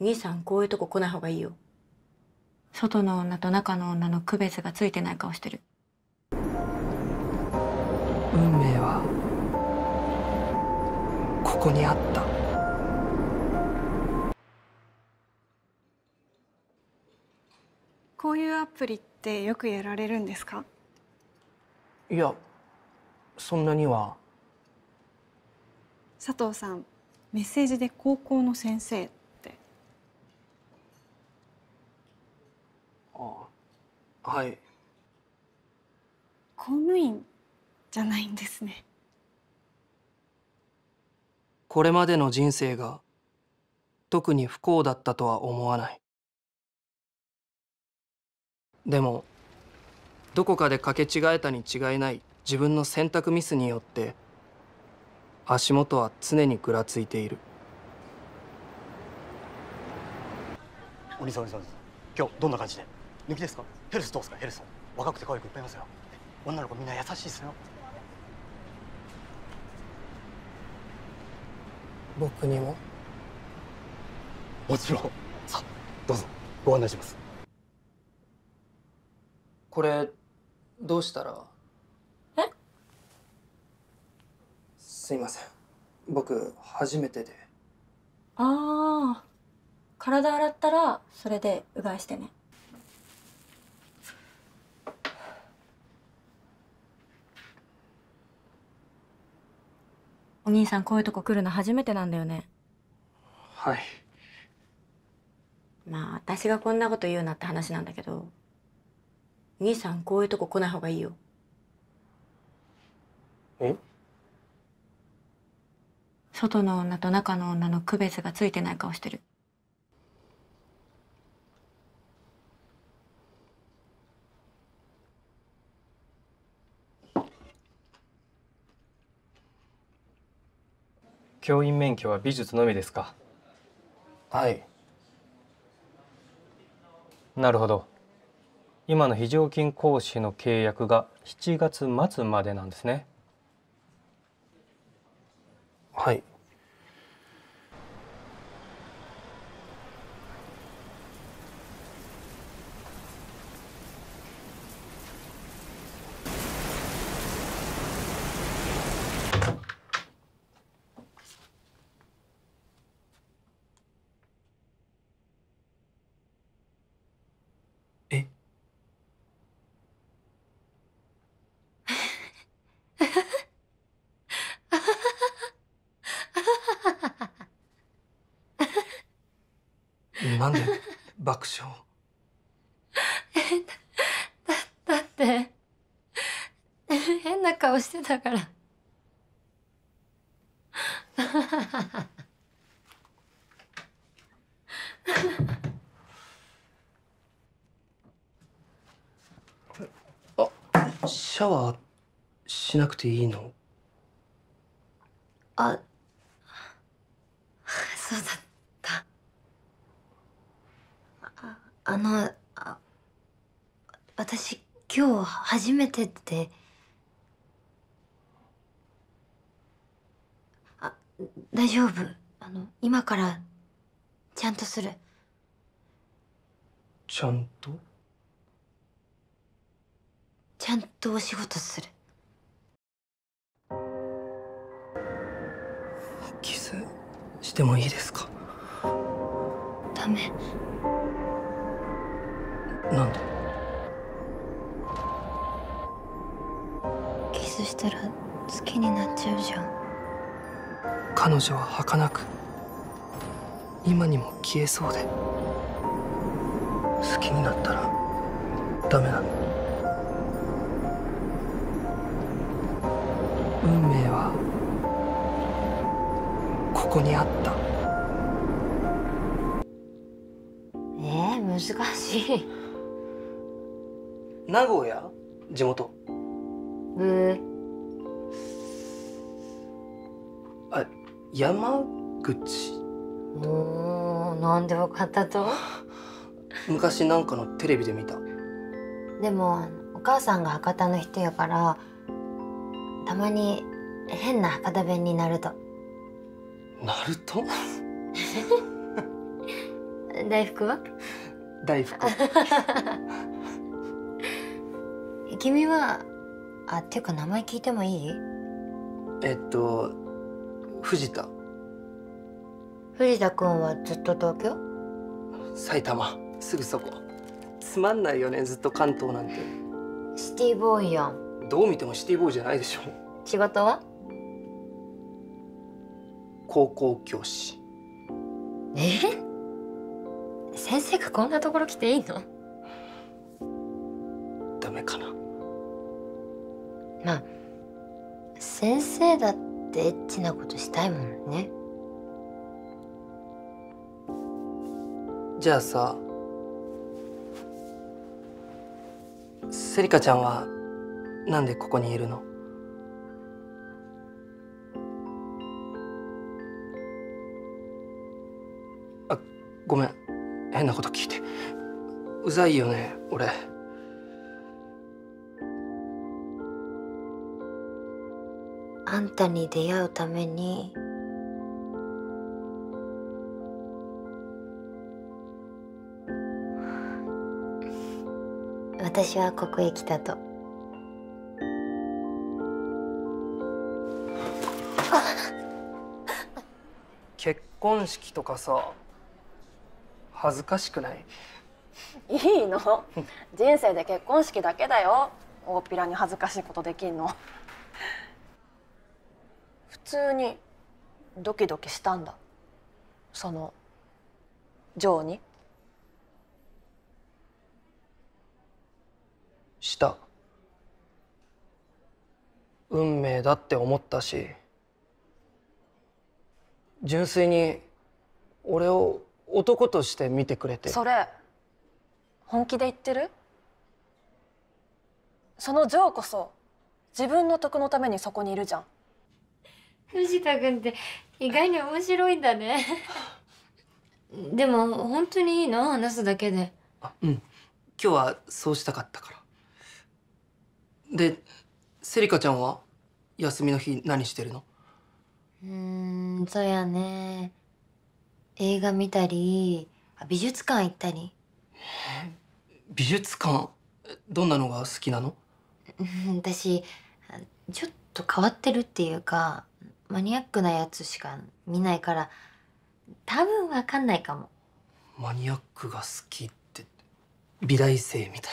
兄さんこういうとこ来ない方がいいよ。外の女と中の女の区別がついてない顔してる。運命はここにあった。こういうアプリってよくやられるんですか？いやそんなには。佐藤さんメッセージで高校の先生ってあはい。公務員じゃないんですね。これまでの人生が特に不幸だったとは思わない。でもどこかでかけ違えたに違いない自分の選択ミスによって足元は常にぐらついている。お兄さんお兄さん今日どんな感じで？抜きですか？ヘルスどうですか？ヘルス若くて可愛い子いっぱいいますよ。女の子みんな優しいですよ。僕にも？もちろん。さあどうぞ。ご案内します。これどうしたら？え？すいません。僕初めてで。ああ体洗ったらそれでうがいしてねお兄さんこういうとこ来るの初めてなんだよね。はい。まあ私がこんなこと言うなって話なんだけど兄さんこういうとこ来ない方がいいよ。え？外の女と中の女の区別がついてない顔してる教員免許は美術のみですか？はい。なるほど。今の非常勤講師の契約が7月末までなんですね。はいなんで爆笑 だって 変な顔してたから。シャワーしなくていいの？あそうだったああのあ私今日初めてで。あ大丈夫。あの今からちゃんとする。ちゃんと？ちゃんとお仕事する。キスしてもいいですか？ダメなんでキスしたら好きになっちゃうじゃん。彼女は儚く今にも消えそうで。好きになったらダメなの。運命はここにあった。えー、難しい名古屋？地元？ブー。あ山口？おーなんでわかったと？昔なんかのテレビで見た。でもお母さんが博多の人やからたまに変な博多弁になると。ナルト大福は？大福 君はあっていうか名前聞いてもいい？えっと藤田。藤田君はずっと東京？埼玉。すぐそこ。つまんないよねずっと関東なんて。シティボーイやん。どう見てもシティボーイじゃないでしょ。仕事は？高校教師。え？先生がこんなところ来ていいの？ダメかなまあ先生だってエッチなことしたいもんね。じゃあさセリカちゃんはなんでここにいるの？あごめん。変なこと聞いて。うざいよね俺。あんたに出会うために私はここへ来たと。結婚式とかさ恥ずかしくない？いいの。人生で結婚式だけだよ。大っぴらに恥ずかしいことできんの。普通にドキドキしたんだ。そのジョーに。した。運命だって思ったし純粋に俺を男として見てくれて。それ本気で言ってる？そのジョーこそ自分の得のためにそこにいるじゃん藤田君って意外に面白いんだね。でも本当にいいの？話すだけで。あうん。今日はそうしたかったから。でセリカちゃんは休みの日何してるの？うーんそうやね。映画見たりあ美術館行ったり。美術館どんなのが好きなの？うん私あちょっと変わってるっていうかマニアックなやつしか見ないから多分わかんないかも。マニアックが好きって美大生みたい。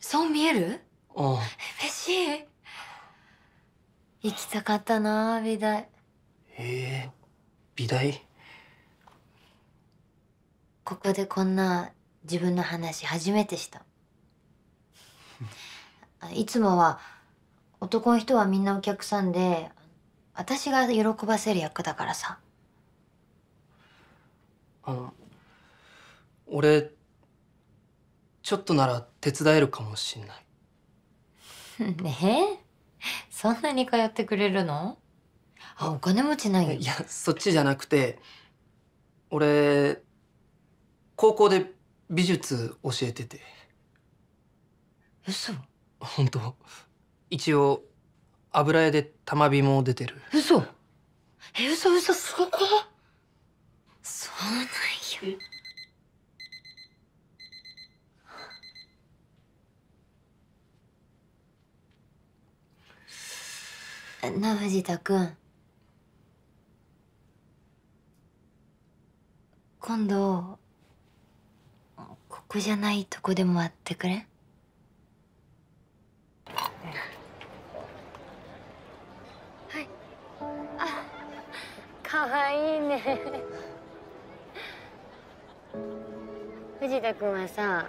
そう見える？うん。嬉しい。行きたかったな美大。へえ美大？ここでこんな自分の話初めてした。あいつもは男の人はみんなお客さんで私が喜ばせる役だからさ。あの俺ちょっとなら手伝えるかもしんない。ねえ？そんなに通ってくれるの？あお金持ちなんよいやそっちじゃなくて俺高校で美術教えてて。嘘。本当。一応油絵で玉火も出てる。嘘。え嘘嘘すごくそうなんよなあ藤田君今度ここじゃないとこでも会ってくれん？わいいね。藤田君はさ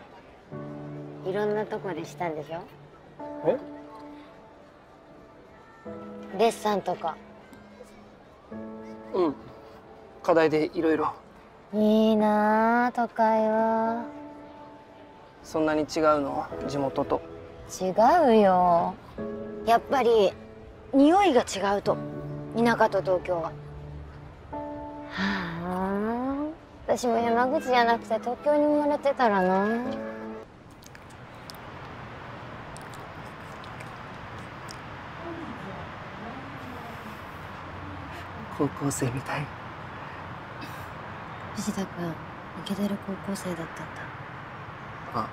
いろんなとこでしたんでしょ？え？デッサンとか。うん。課題でいろいろ。いいなあ都会は。そんなに違うの？地元と。違うよ。やっぱり匂いが違うと。田舎と東京は私も山口じゃなくて東京に生まれてたらな。高校生みたい。藤田君イケてる高校生だったんだ。あ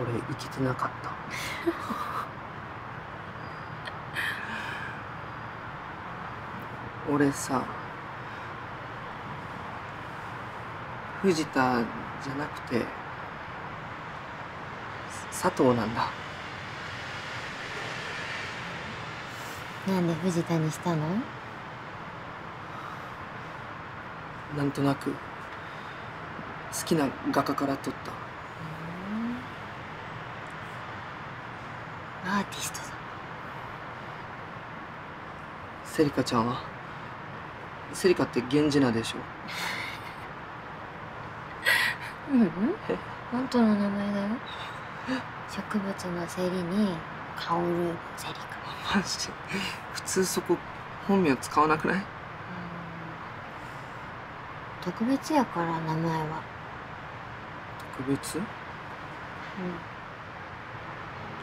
俺生きてなかった。俺さ藤田じゃなくて佐藤なんだ。なんで藤田にしたの？なんとなく好きな画家から撮った。アーティストだ。セリカちゃんは？セリカって源氏名でしょううん。本当の名前だよ。植物のセリに香るセリカマジで。普通そこ本名使わなくない？特別やから名前は。特別？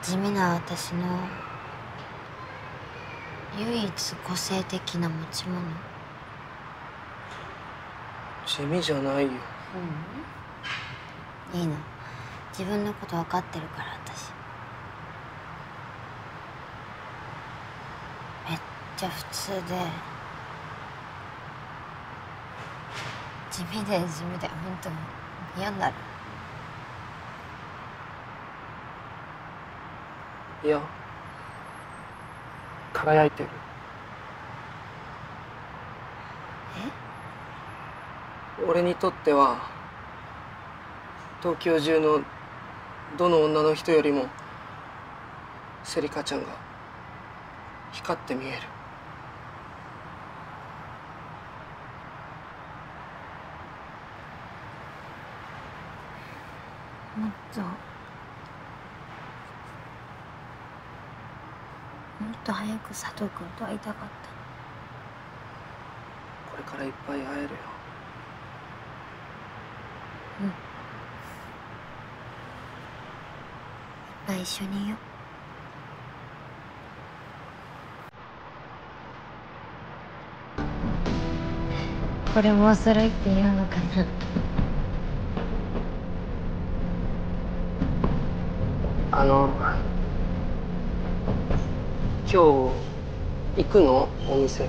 地味な私の唯一個性的な持ち物。地味じゃないよ。うんいいの。自分のこと分かってるから私。めっちゃ普通で。地味で地味で本当に嫌になる。いや。輝いてる。俺にとっては東京中のどの女の人よりもセリカちゃんが光って見える。もっと。もっと早く佐藤君と会いたかった。これからいっぱい会えるよ。いっぱい一緒にいよう。これもお揃いって言うのかな？あの今日行くの？お店。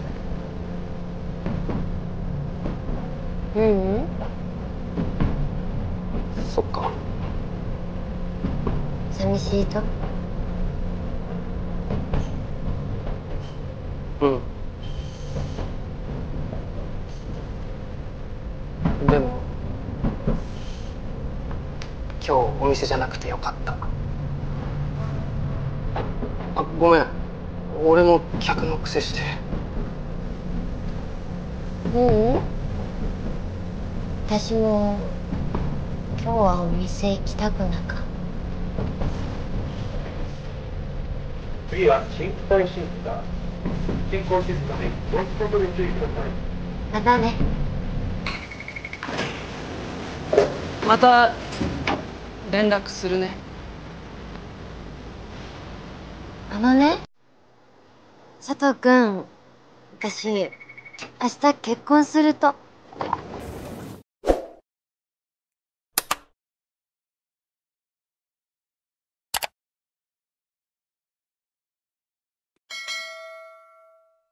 ううん。そっか寂しいと？うん。でも今日お店じゃなくてよかった。あごめん。俺も客の癖して。ううん？私も今日はお店行きたくなかっ次は新期待審査進行静かでご一刻に注意くださいたまたねまた連絡するね。あのね佐藤君私明日結婚すると